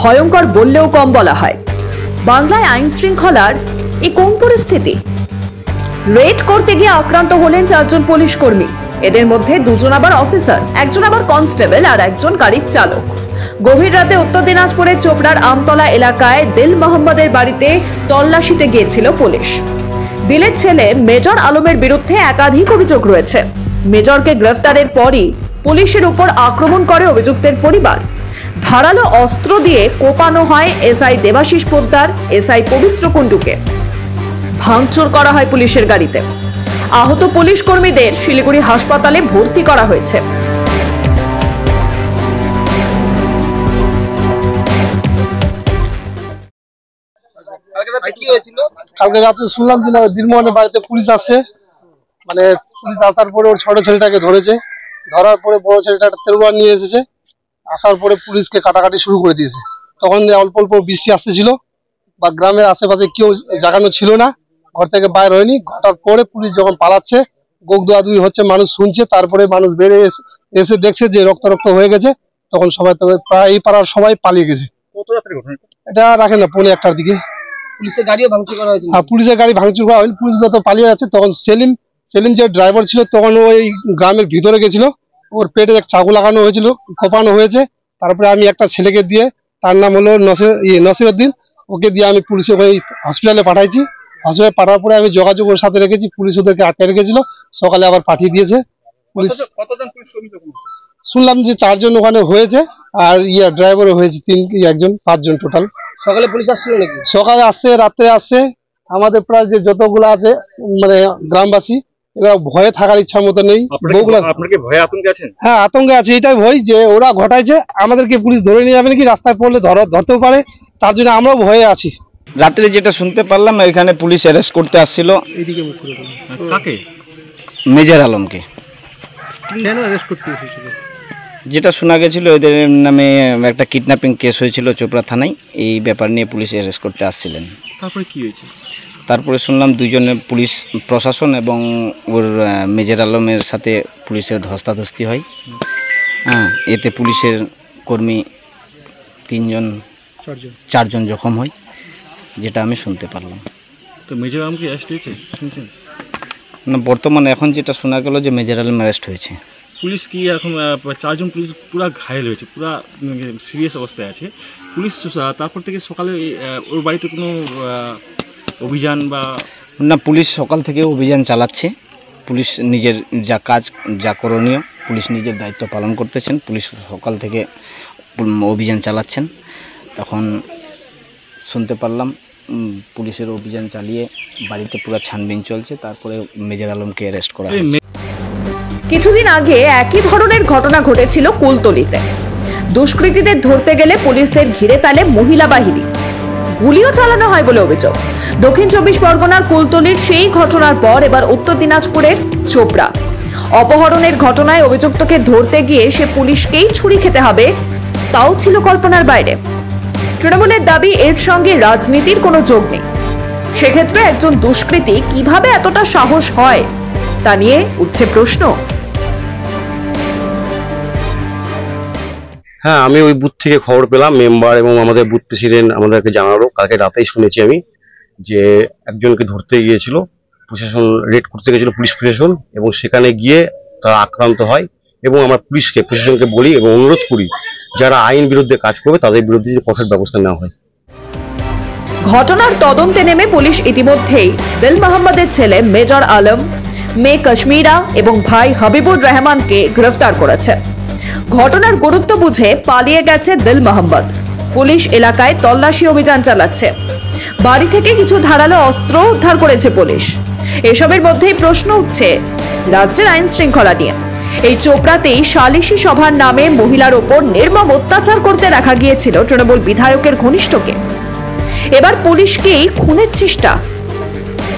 ভয়ঙ্কর বললেও কম বলা হয়। বাংলায় আইন শৃঙ্খলার এই কোন পরিস্থিতি? রেড করতে গিয়ে আক্রান্ত হলেন চারজন পুলিশ কর্মী। এদের মধ্যে দুজন আবার অফিসার, একজন আবার কনস্টেবল আর একজন গাড়ির চালক। গভীর রাতে উত্তর দিনাজপুরের চোপড়ার আমতলা এলাকায় দিল মোহাম্মদের বাড়িতে তল্লাশিতে গিয়েছিল পুলিশ। দিলের ছেলে মেজর আলমের বিরুদ্ধে একাধিক অভিযোগ রয়েছে। মেজরকে গ্রেফতারের পরই পুলিশের উপর আক্রমণ করে অভিযুক্তের পরিবার। ধারালো অস্ত্র দিয়ে কোপানো হয় এসআই দেবাশিস পোদ্দার এসআই পবিত্র কুণ্ডুকে। ভাঙচুর করা হয় পুলিশের গাড়িতে। আহত পুলিশ কর্মীদের শিলিগুড়ি হাসপাতালে ভর্তি করা হয়েছে। কালকে রাতে শুনলাম যে না দিলমোহনের বাড়িতে পুলিশ আসছে। মানে পুলিশ আসার পরে ওর ছোট ছেলেটাকে ধরেছে। ধরার পরে বড় ছেলেটা একটা নিয়ে এসেছে। আসার পরে পুলিশকে কাটাকাটি শুরু করে দিয়েছে। তখন অল্প অল্প বৃষ্টি আসতেছিল বা গ্রামের আশেপাশে কেউ জাগানো ছিল না ঘর থেকে বাইর হয়নি। ঘটার পরে পুলিশ যখন পালাচ্ছে গোক দোয়াদুই হচ্ছে মানুষ শুনছে তারপরে মানুষ বেড়ে এসে দেখছে যে রক্ত রক্ত হয়ে গেছে। তখন সবাই তো প্রায় এই পাড়ার সবাই পালিয়ে গেছে। কত রাত্রে ঘটনা? এটা রাখে না পৌনে একটার দিকে। পুলিশের গাড়িও ভাঙচুর করা হয়েছিল। আর পুলিশের গাড়ি ভাঙচুর করা হয়নি। পুলিশ যত পালিয়ে যাচ্ছে তখন সেলিম সেলিম যে ড্রাইভার ছিল তখন ওই গ্রামের ভিতরে গেছিল ওর পেটে এক চাকু লাগানো হয়েছিল কোপানো হয়েছে। তারপরে আমি একটা ছেলেকে দিয়ে তার নাম হলো নসির ইয়ে নসিরুদ্দিন ওকে দিয়ে আমি পুলিশে ওই হসপিটালে পাঠাইছি। হসপিটালে পাঠার পরে আমি যোগাযোগ ওর সাথে রেখেছি পুলিশ ওদেরকে আটকে রেখেছিল সকালে আবার পাঠিয়ে দিয়েছে। পুলিশ শুনলাম যে চারজন ওখানে হয়েছে আর ইয়া ড্রাইভারও হয়েছে তিন একজন পাঁচজন টোটাল সকালে পুলিশ আসছিল নাকি? সকালে আসছে রাত্রে আসছে। আমাদের প্রায় যে যতগুলো আছে মানে গ্রামবাসী এরা ভয়ে থাকার ইচ্ছা মতো নেই। বউগুলো আপনার ভয়ে আতঙ্কে আছেন? হ্যাঁ আতঙ্কে আছে এটাই ভয় যে ওরা ঘটাইছে আমাদেরকে পুলিশ ধরে নিয়ে যাবে নাকি? রাস্তায় পড়লে ধর ধরতেও পারে। তার জন্য আমরাও ভয়ে আছি। রাত্রে যেটা শুনতে পারলাম এখানে পুলিশ অ্যারেস্ট করতে আসছিল। মুখ করে কাকে? মেজর আলমকে। কেন অ্যারেস্ট করতে এসেছিল? যেটা শোনা গেছিল এদের নামে একটা কিডন্যাপিং কেস হয়েছিল চোপড়া থানায়। এই ব্যাপার নিয়ে পুলিশ অ্যারেস্ট করতে আসছিলেন। তারপরে কি হয়েছে? তারপরে শুনলাম দুইজনে পুলিশ প্রশাসন এবং ওর মেজর আলমের সাথে পুলিশের ধস্তাধস্তি হয়। হ্যাঁ এতে পুলিশের কর্মী তিনজন চারজন। জখম হয় যেটা আমি শুনতে পারলাম। তো মেজর আলম কি অ্যারেস্ট হয়েছে? না বর্তমানে এখন যেটা শোনা গেল যে মেজর আলম অ্যারেস্ট হয়েছে। পুলিশ কি এখন চারজন পুলিশ পুরো ঘায়েল হয়েছে পুরো সিরিয়াস অবস্থায় আছে। পুলিশ তারপর থেকে সকালে ওর বাড়িতে কোনো অভিযান বা না পুলিশ সকাল থেকে অভিযান চালাচ্ছে। পুলিশ নিজের যা কাজ যা করণীয় পুলিশ নিজের দায়িত্ব পালন করতেছেন। পুলিশ সকাল থেকে অভিযান চালাচ্ছেন। এখন শুনতে পারলাম পুলিশের অভিযান চালিয়ে বাড়িতে পুরো ছানবিন চলছে। তারপরে মেজর আলমকে অ্যারেস্ট করা হয়েছে। কিছুদিন আগে একই ধরনের ঘটনা ঘটেছিল কুলতলিতে। দুষ্কৃতীদের ধরতে গেলে পুলিশদের ঘিরে ফেলে মহিলা বাহিনী। গুলিও চালানো হয় বলে অভিযোগ। দক্ষিণ চব্বিশ পরগনার কুলতলির সেই ঘটনার পর এবার উত্তর দিনাজপুরের চোপড়া। অপহরণের ঘটনায় অভিযুক্তকে ধরতে গিয়ে সে পুলিশকেই ছুরি খেতে হবে, তাও ছিল কল্পনার বাইরে। তৃণমূলের দাবি, এর সঙ্গে রাজনীতির কোনো যোগ নেই। সেক্ষেত্রে একজন দুষ্কৃতী কীভাবে এতটা সাহস হয়, তা নিয়ে উঠছে প্রশ্ন। হ্যাঁ আমি ওই বুথ থেকে খবর পেলাম মেম্বার এবং আমাদের বুথ প্রেসিডেন্ট আমাদেরকে জানালো। কালকে রাতেই শুনেছি আমি যে একজনকে ধরতে গিয়েছিল, প্রশাসন রেড করতে গেছিল পুলিশ প্রশাসন, এবং সেখানে গিয়ে তারা আক্রান্ত হয় এবং আমরা পুলিশকে, প্রশাসনকে বলি এবং অনুরোধ করি, যারা আইন বিরুদ্ধে কাজ করবে, তাদের বিরুদ্ধে কঠোর ব্যবস্থা নেওয়া হয়। ঘটনার তদন্তে নেমে পুলিশ ইতিমধ্যেই দিল মোহাম্মদের ছেলে মেজর আলম, মেয়ে কাশ্মীরা এবং ভাই হাবিবুর রহমানকে গ্রেফতার করেছে। ঘটনার গুরুত্ব বুঝে পালিয়ে গেছে দিল মোহাম্মদ। পুলিশ এলাকায় তল্লাশি অভিযান চালাচ্ছে। বাড়ি থেকে কিছু ধারালো অস্ত্র উদ্ধার করেছে পুলিশ। এসবের মধ্যেই প্রশ্ন উঠছে রাজ্যের আইন শৃঙ্খলা নিয়ে। এই চোপড়াতেই সালিশি সভার নামে মহিলার ওপর নির্মম অত্যাচার করতে দেখা গিয়েছিল তৃণমূল বিধায়কের ঘনিষ্ঠকে। এবার পুলিশকেই খুনের চেষ্টা।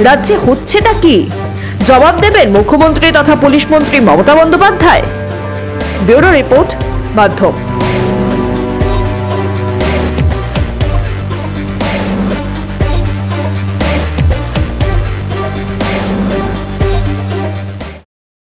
রাজ্যে হচ্ছেটা কি? জবাব দেবেন মুখ্যমন্ত্রী তথা পুলিশ মন্ত্রী মমতা বন্দ্যোপাধ্যায়। ব্যুরো রিপোর্ট মাধ্যম